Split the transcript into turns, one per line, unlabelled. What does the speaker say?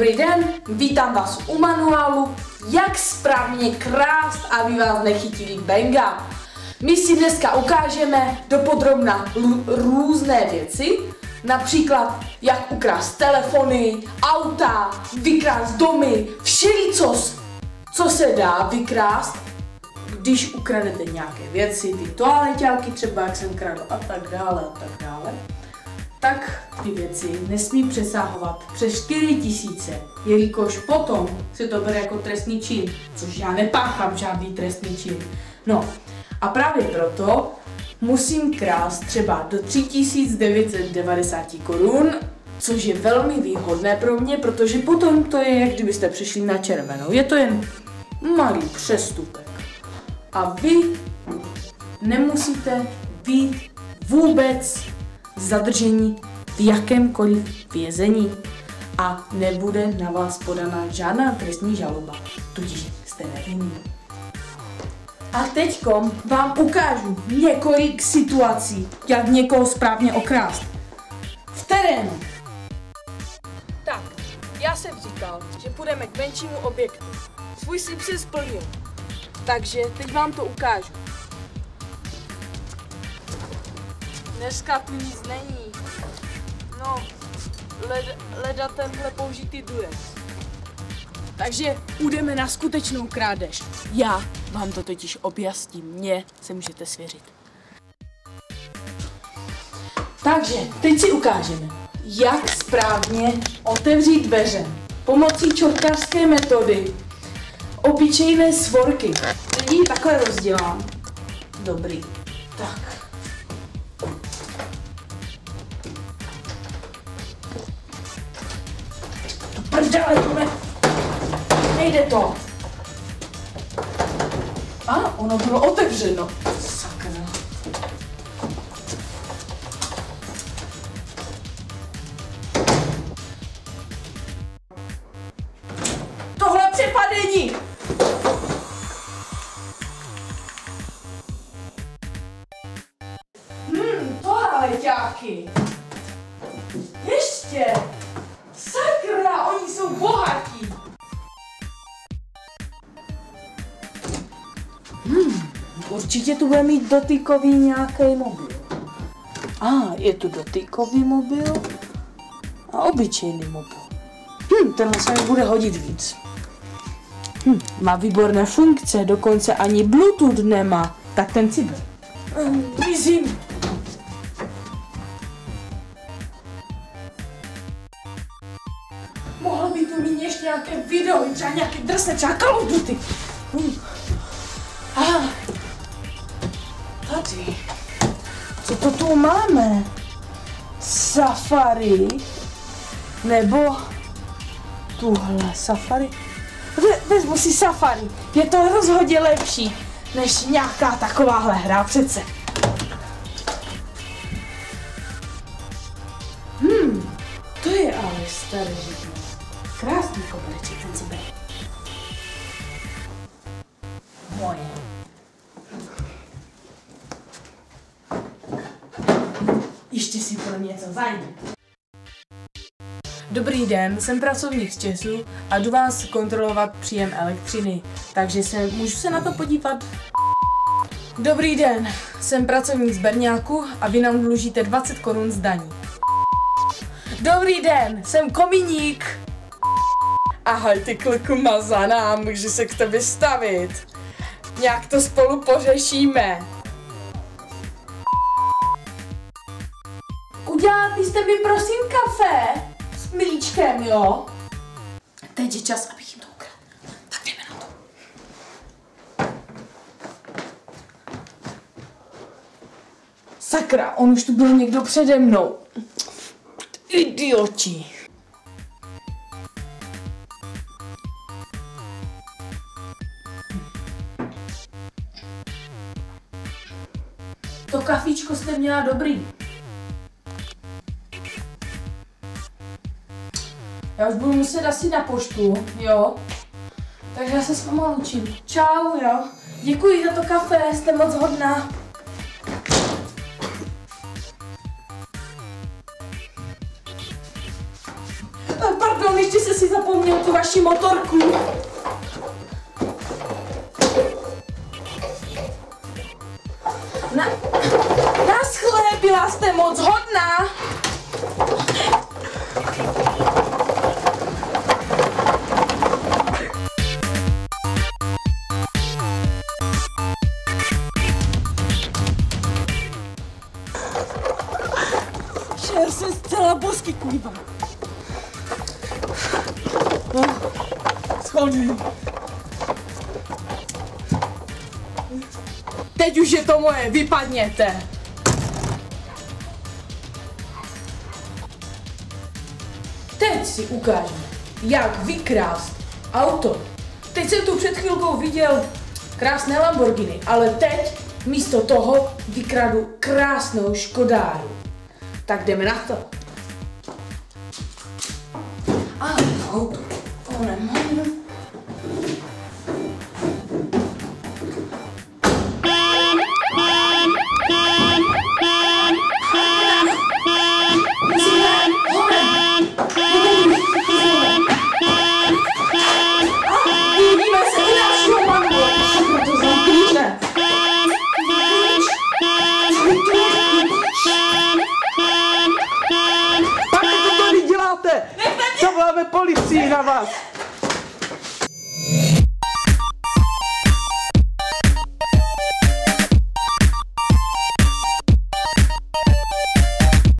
Dobrý den, vítám vás u manuálu, jak správně krást, aby vás nechytili benga. My si dneska ukážeme dopodrobna různé věci, například jak ukrást telefony, auta, vykrást domy, všelico, co se dá vykrást, když ukradete nějaké věci, ty toaleťáky třeba, jak jsem kradl a tak dále a tak dále tak ty věci nesmí přesahovat přes 4 tisíce, jelikož potom se to bere jako trestný čin, což já nepáchám žádný trestný čin. No a právě proto musím krást třeba do 3990 korun, což je velmi výhodné pro mě, protože potom to je, jak kdybyste přišli na červenou. Je to jen malý přestupek. A vy nemusíte být vůbec zadržení v jakémkoliv vězení a nebude na vás podaná žádná trestní žaloba, tudíž jste nevinní. A teď vám ukážu několik situací, jak někoho správně okrást. V terénu. Tak, já jsem říkal, že půjdeme k menšímu objektu. Svůj si splnil. Takže teď vám to ukážu. Dneska tu nic není. No, led, leda tenhle použitý durec. Takže půjdeme na skutečnou krádež. Já vám to totiž objasním, mně se můžete svěřit. Takže teď si ukážeme, jak správně otevřít dveře pomocí čortářské metody. Obyčejné svorky. Lidi takhle rozdělám. Dobrý. Tak. Prdele, to ne... Nejde to. A, ono bylo otevřeno. Sakra. Tohle přepadení! Hmm, tohle leťáky. Ještě určitě tu bude mít dotykový nějaký mobil. A, ah, je tu dotykový mobil a obyčejný mobil. Hm, tenhle se mi bude hodit víc. Hm, má výborné funkce, dokonce ani Bluetooth nemá. Tak ten si ber. Hm. Mohlo by tu mít ještě nějaké video, třeba nějaké drsné, třeba Call of Duty. Hmm. Tu máme? Safari? Nebo tuhle Safari? Vezmu si Safari. Je to rozhodně lepší, než nějaká takováhle hra přece. Hmm, to je ale staré Krásný koberček, ten si. Moje. Ještě si pro něco zajdu. Dobrý den, jsem pracovník z Česu a jdu vás kontrolovat příjem elektřiny, takže se, můžu se na to podívat? Dobrý den, jsem pracovník z Berňáku a vy nám dlužíte 20 korun z daní. Dobrý den, jsem kominík Ahoj ty kliku mazaná, můžu se k tobě stavit. Nějak to spolu pořešíme. Byste mi prosím kafe s milíčkem, jo? Teď je čas, abych jim to ukradl. Tak jdeme na to. Sakra, on už tu byl někdo přede mnou. Idioti. To kafíčko jste měla dobrý. Já už budu muset asi na poštu, jo? Takže já se s váma učím. Čau, jo? Děkuji za to kafe, jste moc hodná. Eh, pardon, ještě se si zapomněl tu vaši motorku. Na, naschle, byla jste moc hodná.
Šer jsem zcela bosky, kurva. Schodí.
Teď už je to moje, vypadněte. Teď si ukážeme, jak vykrást auto. Teď jsem tu před chvilkou viděl krásné Lamborghini, ale teď místo toho vykradu krásnou Škodáru. Tak jdeme na to. A naprawdę! To
policji na was!